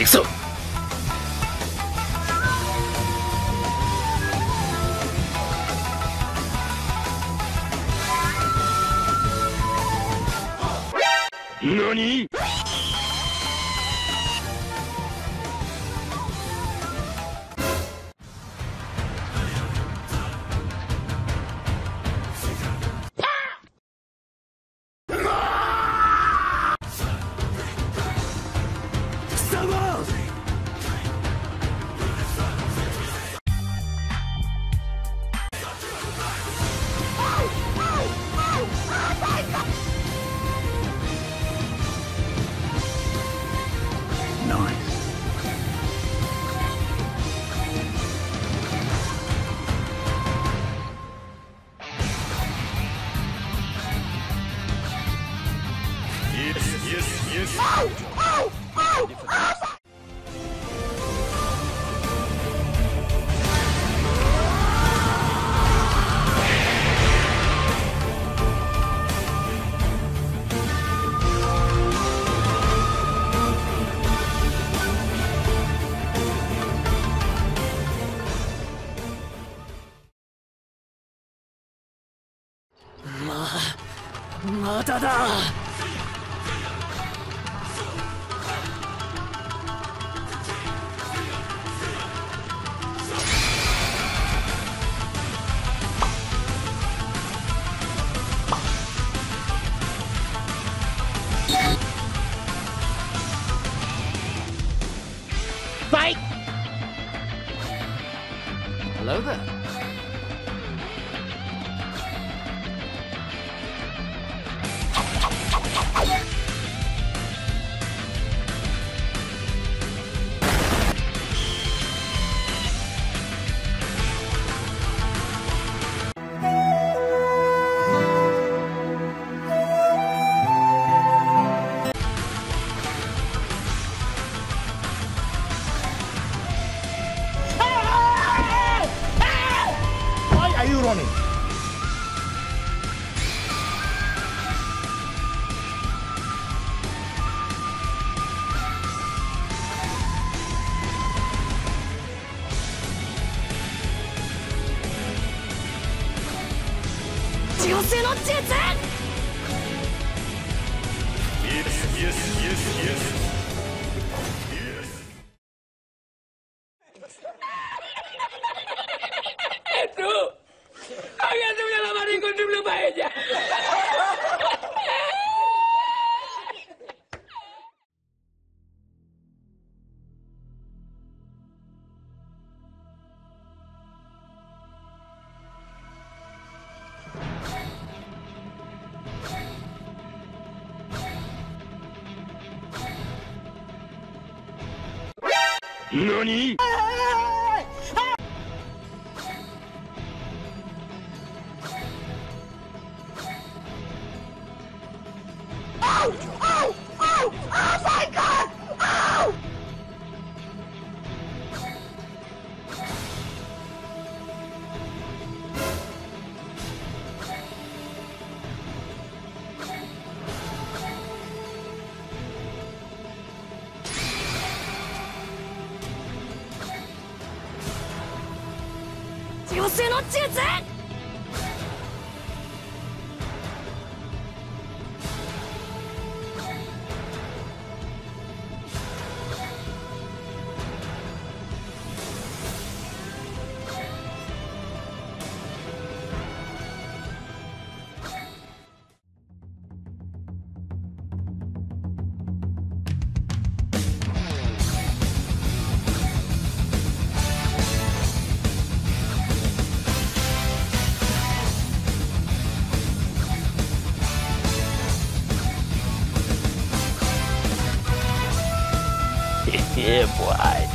行くぞ何まあまだだ。女性の術 ¡Tú! NANI? ¡Dios 妖精の術 yeah, boy.